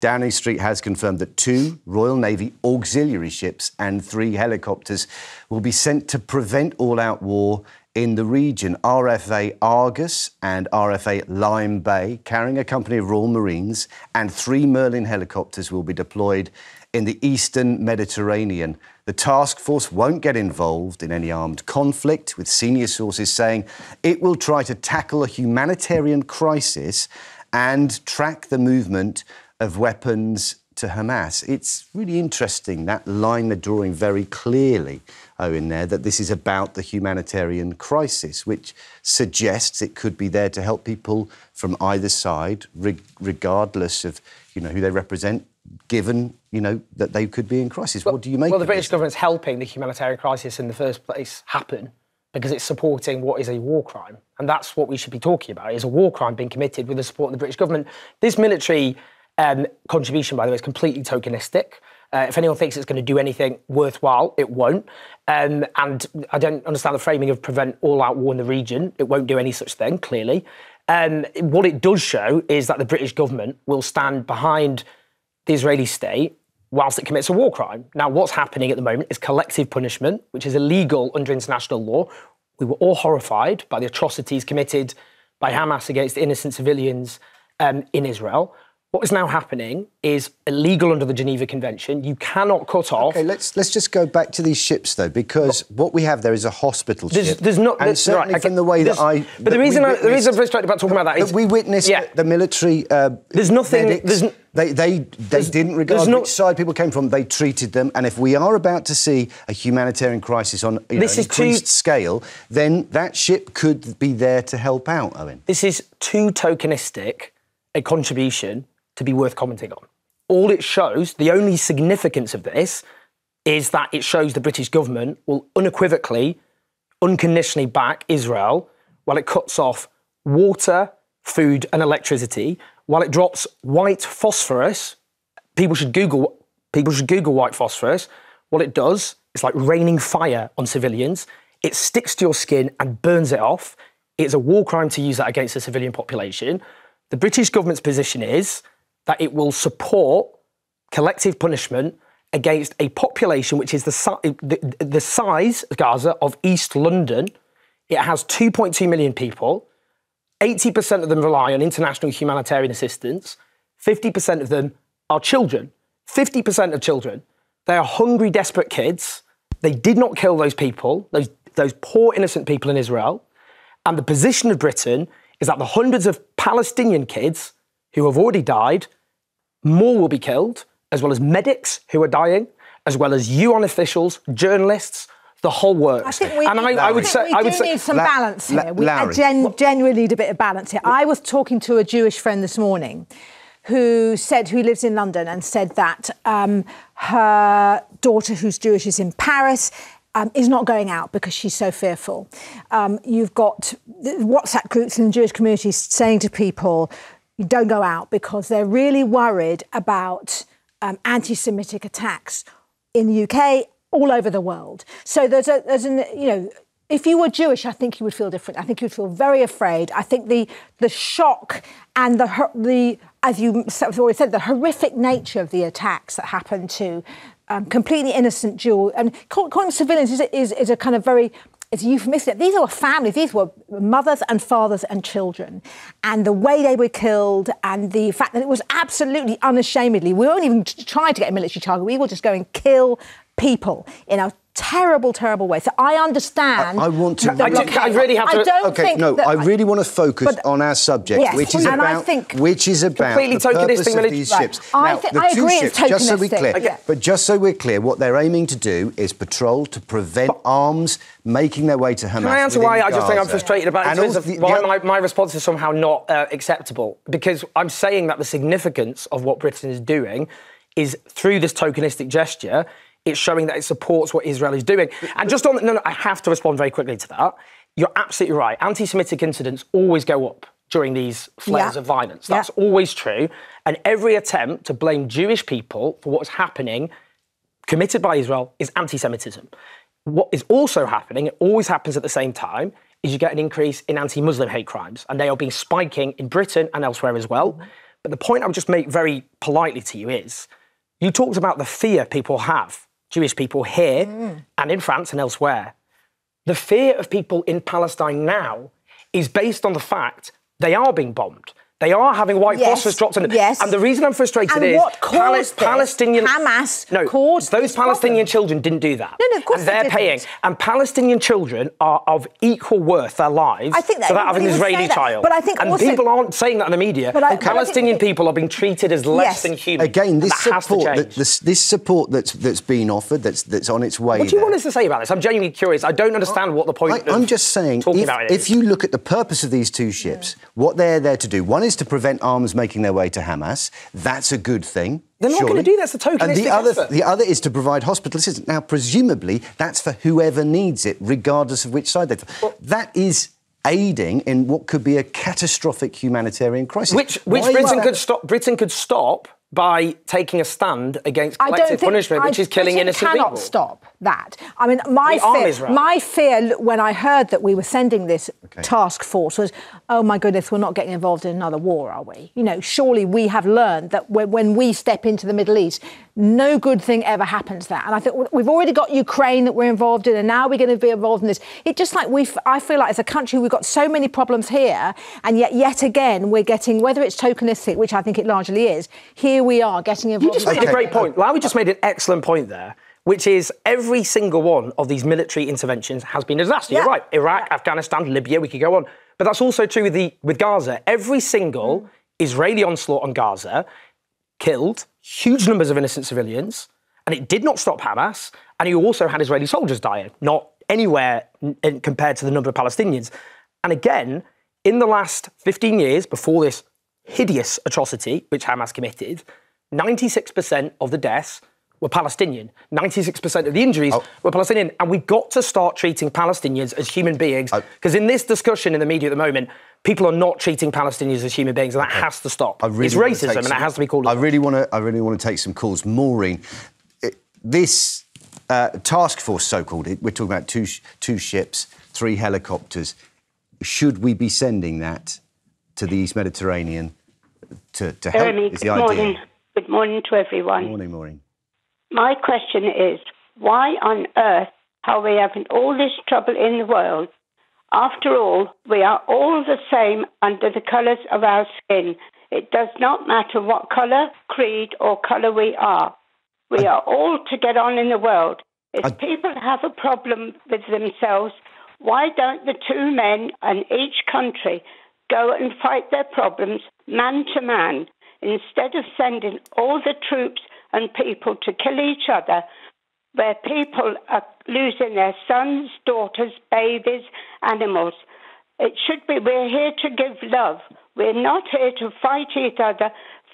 Downing Street has confirmed that two Royal Navy auxiliary ships and three helicopters will be sent to prevent all out war in the region. RFA Argus and RFA Lyme Bay, carrying a company of Royal Marines, and three Merlin helicopters will be deployed in the eastern Mediterranean. The task force won't get involved in any armed conflict, with senior sources saying it will try to tackle a humanitarian crisis and track the movement of weapons to Hamas. It's really interesting that line they're drawing very clearly, oh, Owen, there, that this is about the humanitarian crisis, which suggests it could be there to help people from either side, re- regardless of you know who they represent, given you know that they could be in crisis. Well, what do you make? Well, the British this? government's helping the humanitarian crisis in the first place happen because it's supporting what is a war crime, and that's what we should be talking about: is a war crime being committed with the support of the British government. This military um, contribution, by the way, is completely tokenistic. Uh, if anyone thinks it's going to do anything worthwhile, it won't. Um, and I don't understand the framing of prevent all out war in the region. It won't do any such thing, clearly. Um, what it does show is that the British government will stand behind the Israeli state whilst it commits a war crime. Now, what's happening at the moment is collective punishment, which is illegal under international law. We were all horrified by the atrocities committed by Hamas against innocent civilians um, in Israel. What is now happening is illegal under the Geneva Convention. You cannot cut off. Okay, let's let's just go back to these ships though, because what we have there is a hospital There's, ship. there's not. and there's, certainly right, from the way that I. But the reason I, the reason I'm frustrated about talking about that is that we witnessed Yeah. the military. Uh, There's nothing- medics, there's they they they didn't regard no- which side people came from. They treated them, and if we are about to see a humanitarian crisis on you know, This an is too- increased scale, then that ship could be there to help out. Owen. this is too tokenistic a contribution to be worth commenting on. All it shows, the only significance of this, is that it shows the British government will unequivocally, unconditionally back Israel while it cuts off water, food, and electricity, while it drops white phosphorus. People should Google people should Google white phosphorus. What it does it's like raining fire on civilians. It sticks to your skin and burns it off. It's a war crime to use that against the civilian population. The British government's position is that it will support collective punishment against a population which is the, the, the size, Gaza, of East London. It has 2.2 million people. 80% of them rely on international humanitarian assistance. 50% of them are children. 50% of children. They are hungry, desperate kids. They did not kill those people, those, those poor, innocent people in Israel. And the position of Britain is that the hundreds of Palestinian kids who have already died, more will be killed, as well as medics who are dying, as well as UN officials, journalists, the whole works. I think we, and need, I, I would think say, we I would do say, need some La- balance La- here. we Lowri. gen- genuinely need a bit of balance here. I was talking to a Jewish friend this morning who said, who lives in London, and said that um, her daughter, who's Jewish, is in Paris. Um, is not going out because she's so fearful. Um, you've got the WhatsApp groups in the Jewish community saying to people, you don't go out because they're really worried about um, anti Semitic attacks in the UK, all over the world. So there's a, there's an, you know, if you were Jewish, I think you would feel different. I think you'd feel very afraid. I think the the shock and the the as you always said, the horrific nature of the attacks that happened to um, completely innocent Jew and call- calling civilians is, is is a kind of very it's euphemistic. These were families. These were mothers and fathers and children, and the way they were killed, and the fact that it was absolutely unashamedly. We weren't even trying to get a military target. We were just going kill people in a terrible, terrible way. So I understand. I- I want to- I do- I really have to- I don't Okay, think no, that I really want to focus but- on our subject, Yes, which is and I about think- which is about Completely the purpose tokenistic of military- these Right. ships. I now, think- the I two agree it's ships, just so we're clear, Okay. but just so we're clear, what they're aiming to do is patrol to prevent arms making their way to Hamas. Can I answer within why I just think I'm frustrated about? And in terms also of why the- my, my response is somehow not uh, acceptable? Because I'm saying that the significance of what Britain is doing is through this tokenistic gesture, it's showing that it supports what Israel is doing. And just on, no, no, I have to respond very quickly to that. You're absolutely right. Anti-Semitic incidents always go up during these flares Yeah. of violence. Yeah. That's always true. And every attempt to blame Jewish people for what's happening committed by Israel is anti Semitism. What is also happening, it always happens at the same time, is you get an increase in anti Muslim hate crimes. And they are being spiking in Britain and elsewhere as well. Mm-hmm. But the point I would just make very politely to you is you talked about the fear people have, Jewish people here mm. and in France and elsewhere. The fear of people in Palestine now is based on the fact they are being bombed. They are having white yes, phosphorus dropped on them. Yes. And the reason I'm frustrated and is what caused Pal- Palestinian Hamas no, caused those Palestinian problem. children didn't do that. No, no, of course and they're they paying. And Palestinian children are of equal worth their lives I think that to that of an Israeli child. But I think and also, people aren't saying that in the media. But I, Palestinian think, people are being treated as less yes. than human. Again, this that support, that, this, this, support that's that's been offered, that's that's on its way. What do you there. want us to say about this? I'm genuinely curious. I don't understand what the point. Is. I, am just saying, if, if you look at the purpose of these two ships, yeah. what they're there to do, one is to prevent arms making their way to Hamas. That's a good thing. They're not going to do that. It's a tokenistic and the other, effort. the other is to provide hospital assistance. Now, presumably, that's for whoever needs it, regardless of which side they're. Well, that is aiding in what could be a catastrophic humanitarian crisis. Which, which Britain could stop. Britain could stop by taking a stand against collective punishment, which I, is killing Britain innocent cannot people. stop that. I mean, my fear, my fear when I heard that we were sending this okay. task force was, oh my goodness, we're not getting involved in another war, are we? You know, surely we have learned that when we step into the Middle East, no good thing ever happens there. And I think we've already got Ukraine that we're involved in, and now we're going to be involved in this. It's just like we, I feel like as a country, we've got so many problems here, and yet, yet again, we're getting, whether it's tokenistic, which I think it largely is, here we are getting involved. You just made okay. a great point. Lowri just made an excellent point there which is every single one of these military interventions has been a disaster. Yeah. You're right. Iraq, yeah. Afghanistan, Libya, we could go on. But that's also true with the with Gaza. Every single mm. Israeli onslaught on Gaza killed huge numbers of innocent civilians, and it did not stop Hamas. And you also had Israeli soldiers dying, not anywhere compared to the number of Palestinians. And again, in the last 15 years, before this hideous atrocity which Hamas committed, 96% of the deaths were Palestinian. 96% of the injuries oh. were Palestinian. And we've got to start treating Palestinians as human beings. Because oh. in this discussion in the media at the moment, people are not treating Palestinians as human beings, and that okay. has to stop. Really it's racism, some, and it has to be called. I really want to. I really want to take some calls. Maureen, it, this uh, task force, so-called, we're talking about two two ships, three helicopters. Should we be sending that to the East Mediterranean to, to help? Jeremy, is the good idea. morning. Good morning to everyone. Good morning, Maureen. My question is, why on earth are we having all this trouble in the world after all, we are all the same under the colours of our skin. It does not matter what colour, creed, or colour we are. We I, are all to get on in the world. If I, people have a problem with themselves, why don't the two men in each country go and fight their problems man to man instead of sending all the troops and people to kill each other? Where people are losing their sons, daughters, babies, animals. It should be we're here to give love. We're not here to fight each other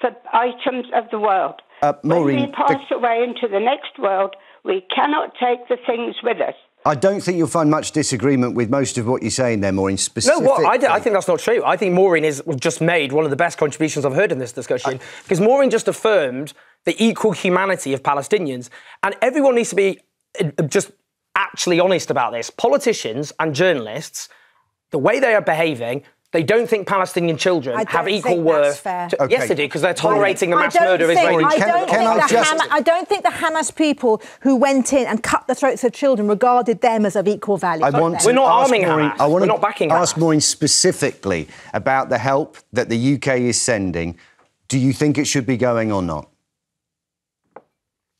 for items of the world. Uh, Maureen, when we pass the... away into the next world, we cannot take the things with us. I don't think you'll find much disagreement with most of what you're saying there, Maureen. Specifically. No, I, I, think that's not true. I think Maureen has just made one of the best contributions I've heard in this discussion I... because Maureen just affirmed the equal humanity of Palestinians. And everyone needs to be uh, just actually honest about this. Politicians and journalists, the way they are behaving, they don't think Palestinian children have equal worth. To, okay. Yes, they do, because they're tolerating the mass murder of Israeli I don't, can, think can I, Hamas, I don't think the Hamas people who went in and cut the throats of children regarded them as of equal value. I want We're not arming Maureen, Hamas. I want We're not backing ask Hamas. Maureen specifically about the help that the UK is sending. Do you think it should be going or not?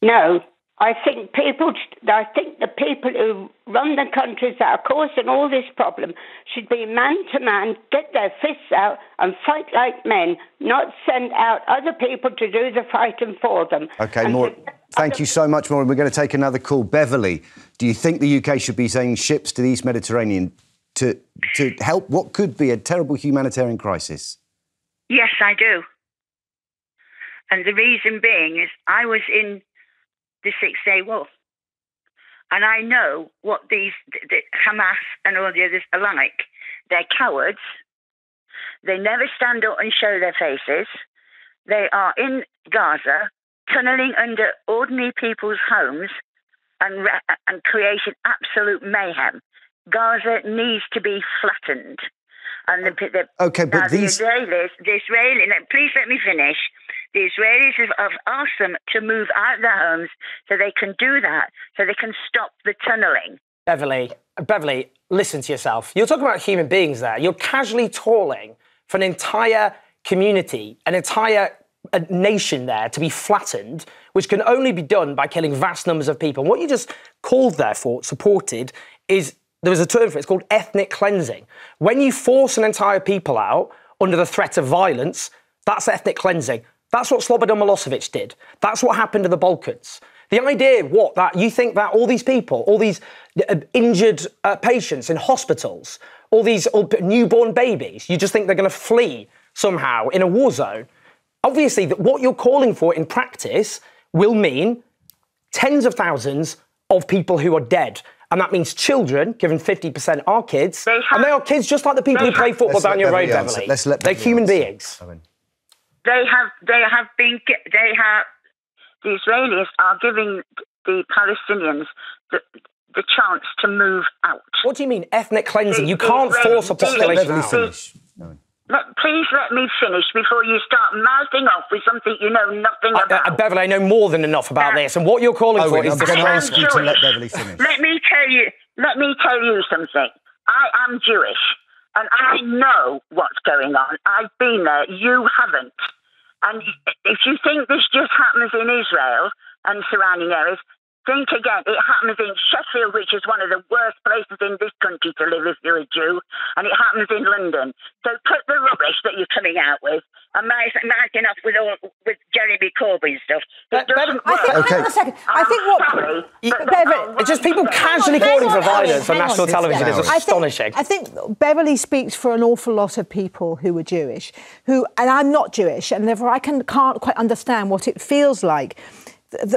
No, I think people, I think the people who run the countries that are causing all this problem should be man to man, get their fists out and fight like men, not send out other people to do the fighting for them. Okay, more. Thank you so much, Maureen. We're going to take another call. Beverly, do you think the UK should be sending ships to the East Mediterranean to to help what could be a terrible humanitarian crisis? Yes, I do. And the reason being is I was in the Six Day War. And I know what these the Hamas and all the others are like. They're cowards. They never stand up and show their faces. They are in Gaza, tunneling under ordinary people's homes and, and creating absolute mayhem. Gaza needs to be flattened. And the, the Okay, but these- the Israelis, the Israeli. Please let me finish. The Israelis have, asked them to move out of their homes so they can do that, so they can stop the tunnelling. Beverly, Beverly, listen to yourself. You're talking about human beings there. You're casually trawling for an entire community, an entire uh, nation there to be flattened, which can only be done by killing vast numbers of people. What you just called, therefore, supported is there was a term for it, it's called ethnic cleansing. When you force an entire people out under the threat of violence, that's ethnic cleansing. That's what Slobodan Milosevic did. That's what happened to the Balkans. The idea, what, that you think that all these people, all these uh, injured uh, patients in hospitals, all these all newborn babies, you just think they're going to flee somehow in a war zone. Obviously, that what you're calling for in practice will mean tens of thousands of people who are dead. And that means children, given 50% are kids. They and they are kids just like the people who play football down your road, Beverly answer. Beverly. Let's let They're human answer. beings. Owen. They have, they have been, they have, the Israelis are giving the Palestinians the, the chance to move out. What do you mean, ethnic cleansing? You can't they- force a they- population out. finish. Owen. Let, please let me finish before you start mouthing off with something you know nothing Uh, about. uh, Beverly, I know more than enough about Now- this, and what you're calling for Owen, is I'm going to ask you to let Beverly finish. Let me tell you. Let me tell you something. I am Jewish, and I know what's going on. I've been there. You haven't. And if you think this just happens in Israel and surrounding areas, think again. It happens in Sheffield, which is one of the worst places in this country to live if you're a Jew, and it happens in London. So put the rubbish that you're coming out with and marking up with all with Jeremy Corbyn stuff. It but- doesn't I think, work. Okay. hang on a second. I think what. sorry, You- but Beverly, that's all It's just people casually Hang calling on, for violence on on. national television is Howard. I think- astonishing. I think, Beverly speaks for an awful lot of people who are Jewish, who, and I'm not Jewish, and therefore I can, can't quite understand what it feels like.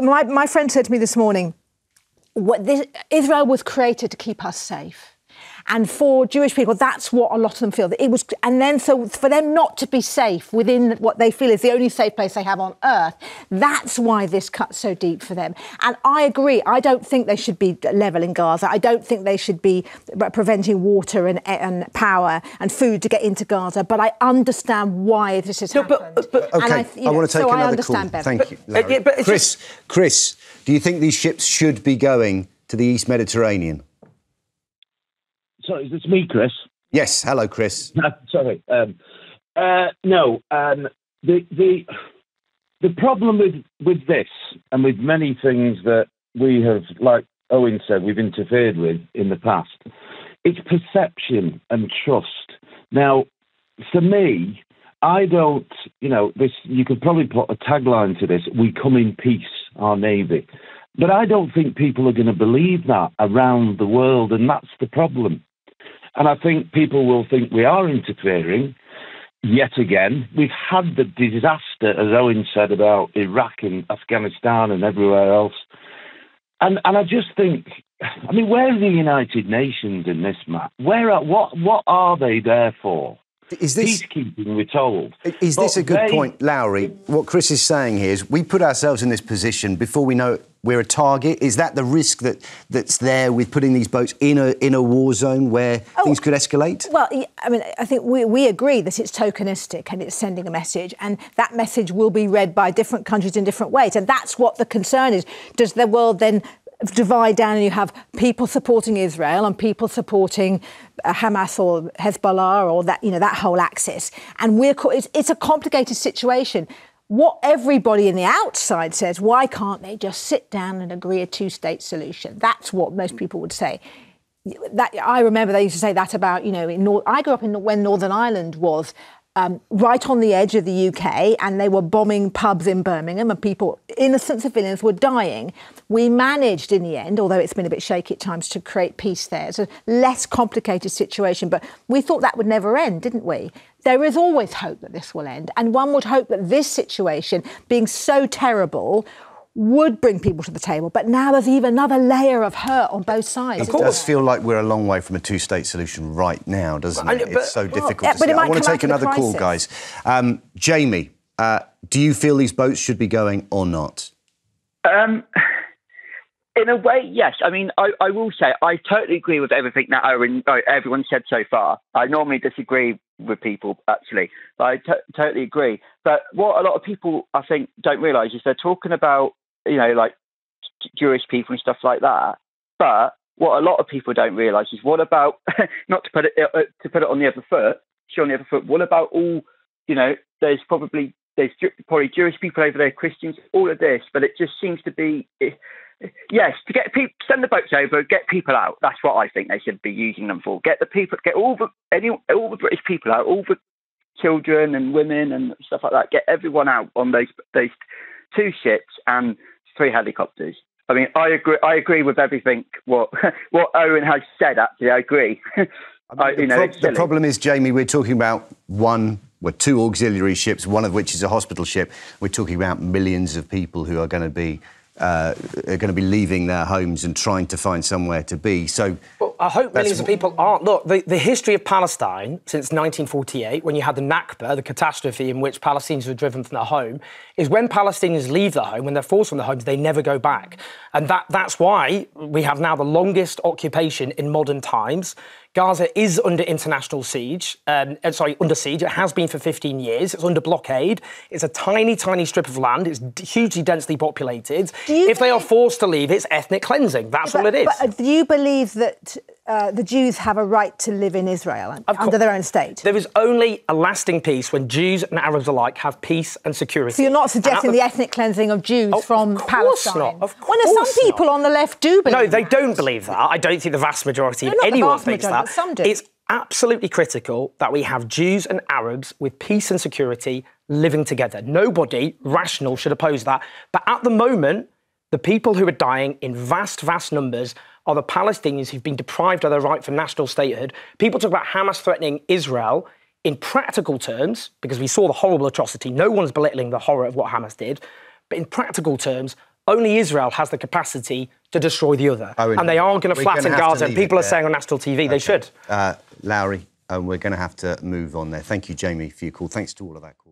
My, my friend said to me this morning, this, Israel was created to keep us safe. And for Jewish people, that's what a lot of them feel. That it was, and then so for them not to be safe within what they feel is the only safe place they have on earth, that's why this cuts so deep for them. And I agree. I don't think they should be level in Gaza. I don't think they should be preventing water and, eh, and power and food to get into Gaza. But I understand why this has No, but- happened. but- And Okay, I, you I want to take so I another understand call. Bev. Thank you, But- yeah, but it's Chris, Chris, do you think these ships should be going to the East Mediterranean? Sorry, is this me, Chris? Yes. Hello, Chris. Sorry. Um, uh, no. Um, the the the problem with with this and with many things that we have, like Owen said, we've interfered with in the past. It's perception and trust. Now, for me, I don't. You know, this. You could probably put a tagline to this: "We come in peace, our navy." But I don't think people are going to believe that around the world, and that's the problem. And I think people will think we are interfering yet again. We've had the disaster, as Owen said, about Iraq and Afghanistan and everywhere else. And and I just think, I mean, where are the United Nations in this, Matt? Where are what what are they there for? Is this Peacekeeping, we're told. is this But a good they- point, Lowri? What Chris is saying here is we put ourselves in this position before we know we're a target. Is that the risk that that's there with putting these boats in a in a war zone where Oh, things could escalate? Well, I mean, I think we, we agree that it's tokenistic and it's sending a message, and that message will be read by different countries in different ways. And that's what the concern is. Does the world then divide down and you have people supporting Israel and people supporting uh, Hamas or Hezbollah or that, you know, that whole axis? And we're, it's, it's a complicated situation. What everybody in the outside says, why can't they just sit down and agree a two state solution? That's what most mm. people would say that I remember they used to say that about you know Nor- I grew up in when Northern Ireland was um, right on the edge of the UK and they were bombing pubs in Birmingham and people innocent civilians were dying. We managed in the end, although it's been a bit shaky at times, to create peace there. It's a less complicated situation, but we thought that would never end, didn't we? There is always hope that this will end, and one would hope that this situation, being so terrible, would bring people to the table. But now there's even another layer of hurt on both sides. It does feel like we're a long way from a two-state solution right now, doesn't I it? but- it's so well, difficult yeah, to but see. it might I want to take out of another call, guys. Um, Jamie, uh, do you feel these boats should be going or not? Um, in a way, yes. I mean, I, I will say I totally agree with everything that Owen, uh, everyone said so far. I normally disagree with people actually, but I t- totally agree. But what a lot of people I think don't realise is they're talking about you know like Jewish people and stuff like that. But what a lot of people don't realise is what about not to put it uh, to put it on the other foot, on the other foot. What about all you know? There's probably there's probably Jewish people over there, Christians, all of this, but it just seems to be. yes, to get people, send the boats over, get people out. That's what I think they should be using them for. Get the people, get all the any all the British people out, all the children and women and stuff like that. Get everyone out on those those two ships and three helicopters. I mean, I agree. I agree with everything what what Owen has said. Actually, I agree. I mean, I, the, know, the problem is, Jamie, we're talking about one well, two auxiliary ships, one of which is a hospital ship. We're talking about millions of people who are going to be uh, are going to be leaving their homes and trying to find somewhere to be. So, well, I hope millions of people aren't. Look, the, the history of Palestine since 1948, when you had the Nakba, the catastrophe in which Palestinians were driven from their home, is when Palestinians leave their home, when they're forced from their homes, they never go back. And that, that's why we have now the longest occupation in modern times. Gaza is under international siege, um, uh, sorry, under siege. It has been for 15 years. It's under blockade. It's a tiny, tiny strip of land. It's hugely densely populated. If they are forced to leave, it's ethnic cleansing. That's but, all it is. But uh, do you believe that uh, the Jews have a right to live in Israel under their own state. There is only a lasting peace when Jews and Arabs alike have peace and security. So you're not suggesting the... the, ethnic cleansing of Jews oh, from of Palestine? Not. Of course well, some people not. on the left do believe No, they that. don't believe that. I don't think the vast majority no, of anyone thinks majority, that. Some do. It's absolutely critical that we have Jews and Arabs with peace and security living together. Nobody rational should oppose that. But at the moment, the people who are dying in vast, vast numbers are the Palestinians who've been deprived of their right for national statehood. People talk about Hamas threatening Israel in practical terms, because we saw the horrible atrocity. No one's belittling the horror of what Hamas did. But in practical terms, only Israel has the capacity to destroy the other. And they aren't going to flatten Gaza. And people are saying on national TV okay. they should. Uh, Lowri, um, we're going to have to move on there. Thank you, Jamie, for your call. Thanks to all of that call.